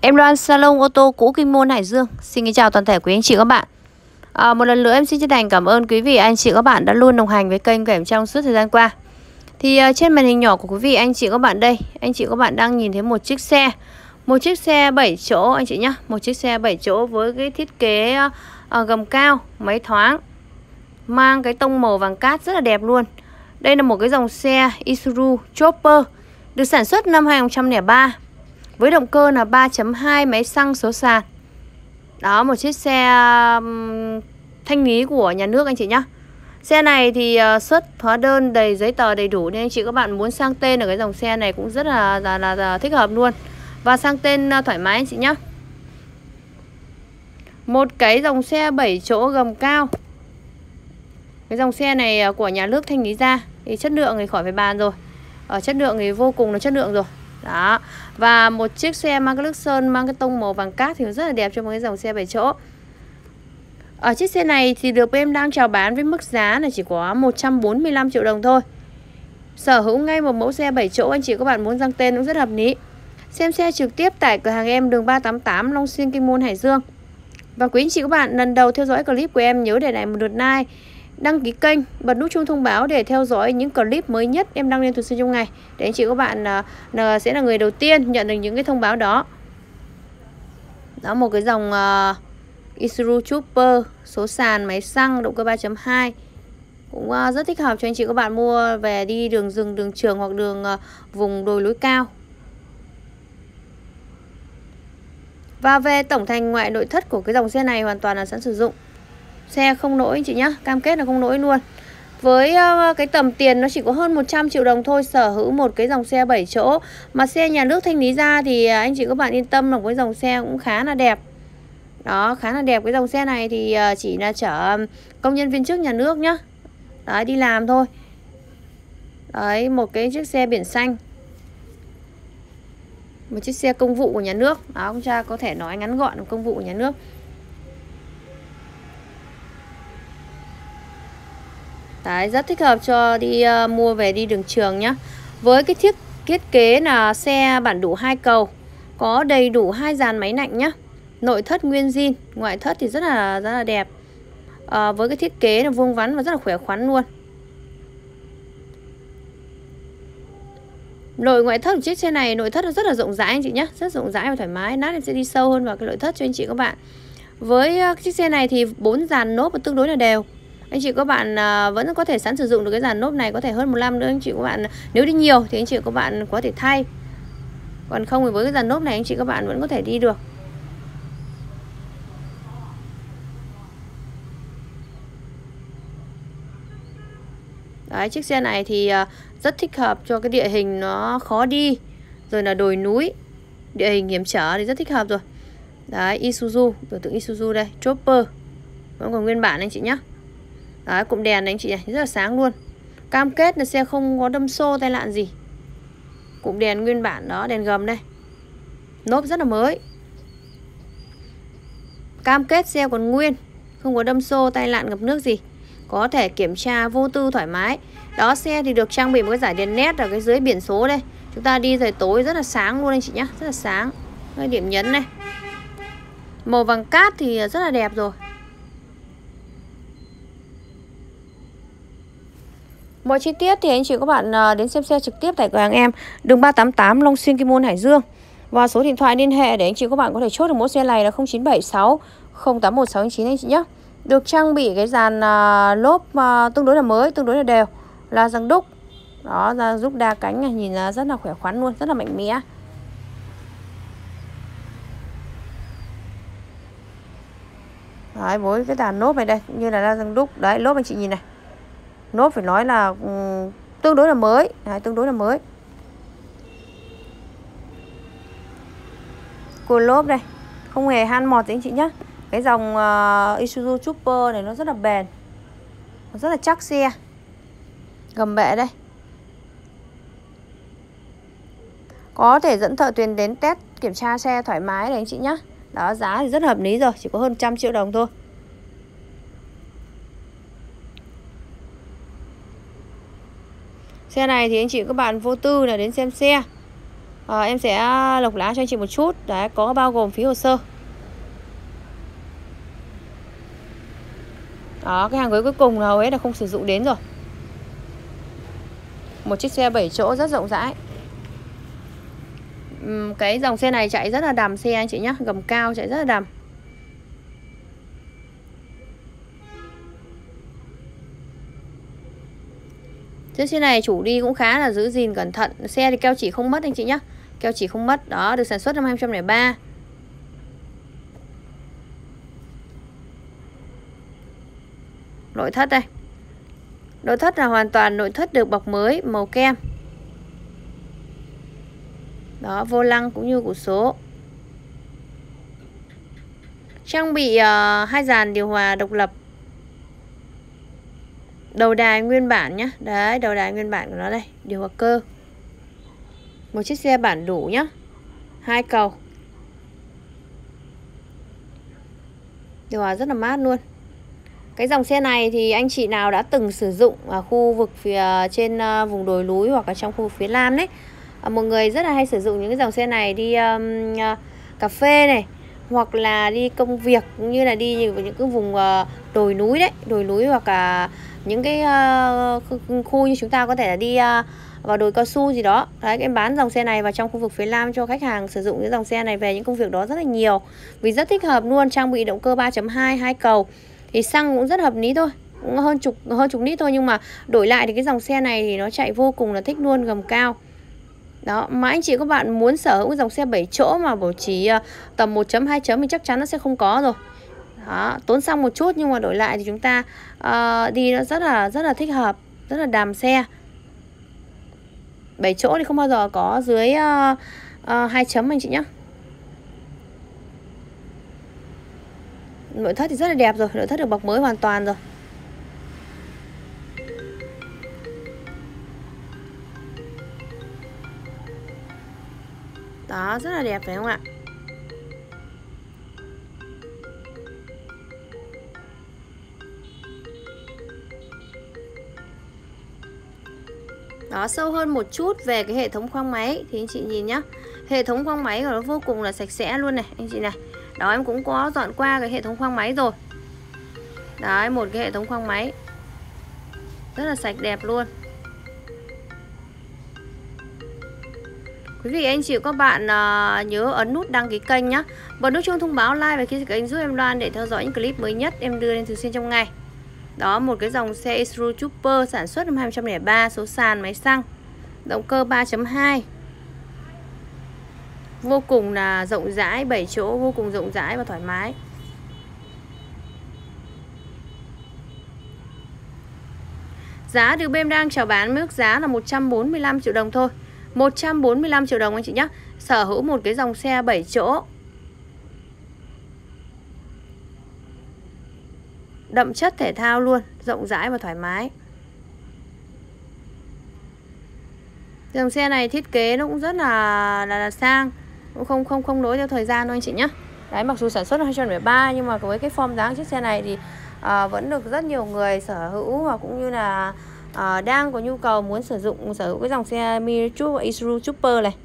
Em Loan Salon ô tô cũ Kinh Môn Hải Dương. Xin kính chào toàn thể quý anh chị các bạn. À, Một lần nữa em xin chân thành cảm ơn quý vị anh chị các bạn đã luôn đồng hành với kênh của em trong suốt thời gian qua. Thì uh, trên màn hình nhỏ của quý vị anh chị các bạn đây. Anh chị các bạn đang nhìn thấy một chiếc xe Một chiếc xe 7 chỗ anh chị nhé Một chiếc xe 7 chỗ với cái thiết kế uh, gầm cao, máy thoáng Mang cái tông màu vàng cát rất là đẹp luôn. Đây là một cái dòng xe Isuzu Chopper Được sản xuất năm 2003 với động cơ là 3.2 máy xăng số sàn. Đó một chiếc xe thanh lý của nhà nước anh chị nhá. Xe này thì uh, xuất hóa đơn đầy giấy tờ đầy đủ Nên anh chị các bạn muốn sang tên ở cái dòng xe này cũng rất là, là, là, là thích hợp luôn. Và sang tên uh, thoải mái anh chị nhá. Một cái dòng xe 7 chỗ gầm cao. Cái dòng xe này uh, của nhà nước thanh lý ra Thì chất lượng thì khỏi phải bàn rồi. Ở chất lượng thì vô cùng là chất lượng rồi đó. Và một chiếc xe mang cái nước sơn, mang cái tông màu vàng cát thì rất là đẹp cho một cái dòng xe 7 chỗ. Ở chiếc xe này thì được em đang chào bán với mức giá là chỉ có 145 triệu đồng thôi. Sở hữu ngay một mẫu xe 7 chỗ, anh chị các bạn muốn đăng tên cũng rất hợp lý. Xem xe trực tiếp tại cửa hàng em đường 388 Long Xuyên, Kinh Môn, Hải Dương. Và quý anh chị các bạn, lần đầu theo dõi clip của em, nhớ để lại một lượt like đăng ký kênh, bật nút chuông thông báo để theo dõi những clip mới nhất em đăng lên thường xuyên trong ngày để anh chị các bạn uh, sẽ là người đầu tiên nhận được những cái thông báo đó. Đó một cái dòng uh, Isuzu Trooper số sàn máy xăng động cơ 3.2 cũng uh, rất thích hợp cho anh chị các bạn mua về đi đường rừng, đường trường hoặc đường uh, vùng đồi núi cao. Và về tổng thành ngoại nội thất của cái dòng xe này hoàn toàn là sẵn sử dụng Xe không lỗi anh chị nhá, Cam kết là không lỗi luôn. Với ờ, cái tầm tiền nó chỉ có hơn 100 triệu đồng thôi, sở hữu một cái dòng xe 7 chỗ. Mà xe nhà nước thanh lý ra thì à, anh chị các bạn yên tâm là cái dòng xe cũng khá là đẹp. Đó, khá là đẹp. Cái dòng xe này thì ờ, chỉ là chở công nhân viên chức nhà nước nhá. Đấy, đi làm thôi. Đấy, một cái chiếc xe biển xanh. Một chiếc xe công vụ của nhà nước. Đó ông cha có thể nói ngắn gọn công vụ của nhà nước. Đấy, rất thích hợp cho đi uh, mua về đi đường trường nhá. Với cái thiết thiết kế là xe bản đủ hai cầu, có đầy đủ hai dàn máy lạnh nhá. Nội thất nguyên zin, ngoại thất thì rất là rất là đẹp. À, với cái thiết kế là vuông vắn và rất là khỏe khoắn luôn. Nội ngoại thất của chiếc xe này nội thất rất là rộng rãi anh chị nhé Rất rộng rãi và thoải mái Nát em sẽ đi sâu hơn vào cái nội thất cho anh chị các bạn Với ờ, chiếc xe này thì bốn dàn nốt và tương đối là đều anh chị các bạn à, vẫn có thể sẵn sử dụng được cái dàn nốt này có thể hơn một năm nữa. Anh chị các bạn à, nếu đi nhiều thì anh chị các bạn có thể thay. Còn không thì với cái dàn nốt này anh chị các bạn vẫn có thể đi được. Đấy, chiếc xe này thì à, rất thích hợp cho cái địa hình nó khó đi Rồi là đồi núi. Địa hình hiểm trở thì rất thích hợp rồi. Đấy, Isuzu, biểu tượng Isuzu đây Chopper. Vẫn còn nguyên bản anh chị nhé Đấy, cụm đèn này anh chị này rất là sáng luôn. Cam kết là xe không có đâm xô tai nạn gì. Cụm đèn nguyên bản đó, đèn gầm đây. Nốp rất là mới. Cam kết xe còn nguyên Không có đâm xô, tai nạn ngập nước gì. Có thể kiểm tra vô tư thoải mái. Đó xe thì được trang bị một cái giải đèn nét ở cái dưới biển số đây. Chúng ta đi thời tối rất là sáng luôn anh chị nhé Rất là sáng. Cái điểm nhấn này. Màu vàng cát thì rất là đẹp rồi. Mọi chi tiết thì anh chị các bạn à, đến xem xe trực tiếp tại cửa hàng em Đường 388 Long Xuyên Kim Môn Hải Dương. Và số điện thoại liên hệ để anh chị các bạn có thể chốt được mẫu xe này là 0976 081699 anh chị nhé Được trang bị cái dàn à, lốp à, tương đối là mới, tương đối là đều Là răng đúc. Đó, ra giúp đa cánh này, nhìn rất là khỏe khoắn luôn, rất là mạnh mẽ. Đấy, với cái dàn lốp này đây, như là ra răng đúc. Đấy, lốp anh chị nhìn này nốt phải nói là um, tương đối là mới. Đấy, tương đối là mới. Cua lốp đây. Không hề han mọt anh chị nhé cái dòng uh, Isuzu Trooper này nó rất là bền. Nó rất là chắc xe. Gầm bệ đây. Có thể dẫn thợ tuyền đến test kiểm tra xe thoải mái này anh chị nhé đó giá thì rất hợp lý rồi. Chỉ có hơn trăm triệu đồng thôi. Xe này thì anh chị các bạn vô tư là đến xem xe. À, Em sẽ lọc lá cho anh chị một chút. Đấy có bao gồm phí hồ sơ. Đó cái hàng ghế cuối cùng là hầu hết là không sử dụng đến rồi. Một chiếc xe 7 chỗ rất rộng rãi. Cái dòng xe này chạy rất là đầm xe anh chị nhé Gầm cao chạy rất là đầm. Chiếc xe này chủ đi cũng khá là giữ gìn cẩn thận. Xe thì keo chỉ không mất anh chị nhé Keo chỉ không mất Đó được sản xuất năm 2003 Nội thất đây. Nội thất là hoàn toàn nội thất được bọc mới Màu kem. Đó vô lăng cũng như củ số. Trang bị uh, hai dàn điều hòa độc lập đầu đài nguyên bản nhá. Đấy đầu đài nguyên bản của nó đây điều hòa cơ. Một chiếc xe bản đủ nhá. Hai cầu. Điều hòa rất là mát luôn. Cái dòng xe này thì anh chị nào đã từng sử dụng ở khu vực phía trên ờ, vùng đồi núi hoặc là trong khu vực phía Nam đấy ờ, một người rất là hay sử dụng những cái dòng xe này đi um, uh, cà phê này hoặc là đi công việc cũng như là đi vào những cái vùng uh, đồi núi đấy đồi núi hoặc là những cái uh, khu như chúng ta có thể là đi uh, vào đồi cao su gì đó. Đấy em bán dòng xe này vào trong khu vực phía Nam cho khách hàng sử dụng những dòng xe này về những công việc đó rất là nhiều. Vì rất thích hợp luôn trang bị động cơ 3.2 hai cầu. Thì xăng cũng rất hợp lý thôi cũng hơn chục hơn chục lít thôi. Nhưng mà đổi lại thì cái dòng xe này thì nó chạy vô cùng là thích luôn gầm cao. Đó mà anh chị các bạn muốn sở hữu dòng xe 7 chỗ mà bảo trì ờ, tầm 1.2 chấm thì chắc chắn nó sẽ không có rồi đó, tốn xong một chút nhưng mà đổi lại thì chúng ta uh, đi nó rất là rất là thích hợp rất là đàm xe. 7 chỗ thì không bao giờ có dưới uh, uh, 2 chấm anh chị nhé nội thất thì rất là đẹp rồi nội thất được bọc mới hoàn toàn rồi. Đó rất là đẹp phải không ạ? Đó, sâu hơn một chút về cái hệ thống khoang máy Thì anh chị nhìn nhá. Hệ thống khoang máy của nó vô cùng là sạch sẽ luôn này Anh chị này. Đó em cũng có dọn qua cái hệ thống khoang máy rồi. Đấy, một cái hệ thống khoang máy. Rất là sạch đẹp luôn. Quý vị anh chị các bạn uh, nhớ ấn nút đăng ký kênh nhé Bật nút chuông thông báo like và khi kênh giúp em Loan để theo dõi những clip mới nhất em đưa lên thường xuyên trong ngày đó, một cái dòng xe Isuzu Trooper sản xuất năm 2003 số sàn máy xăng, động cơ 3.2 vô cùng là rộng rãi 7 chỗ, vô cùng rộng rãi và thoải mái. Giá được bên đang chào bán mức giá là 145 triệu đồng thôi. 145 triệu đồng anh chị nhé Sở hữu một cái dòng xe 7 chỗ. Đậm chất thể thao luôn Rộng rãi và thoải mái Dòng xe này thiết kế nó cũng rất là là, là sang cũng không không không nối theo thời gian đâu anh chị nhé Đấy mặc dù sản xuất năm 2013 nhưng mà với cái form dáng chiếc xe này thì à, vẫn được rất nhiều người sở hữu và cũng như là à, đang có nhu cầu muốn sử dụng sở hữu cái dòng xe Mini và Isuzu Super này.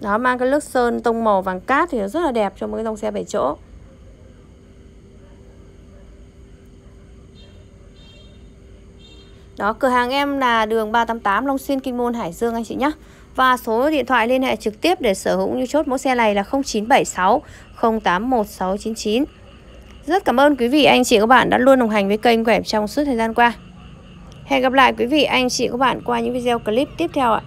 Nó mang cái lớp sơn tông màu vàng cát thì nó rất là đẹp cho một cái dòng xe 7 chỗ. Đó, cửa hàng em là đường 388 Long Xuyên Kinh Môn Hải Dương anh chị nhé. Và số điện thoại liên hệ trực tiếp để sở hữu như chốt mẫu xe này là 0976 081699. Rất cảm ơn quý vị anh chị các bạn đã luôn đồng hành với kênh của em trong suốt thời gian qua. Hẹn gặp lại quý vị anh chị các bạn qua những video clip tiếp theo ạ.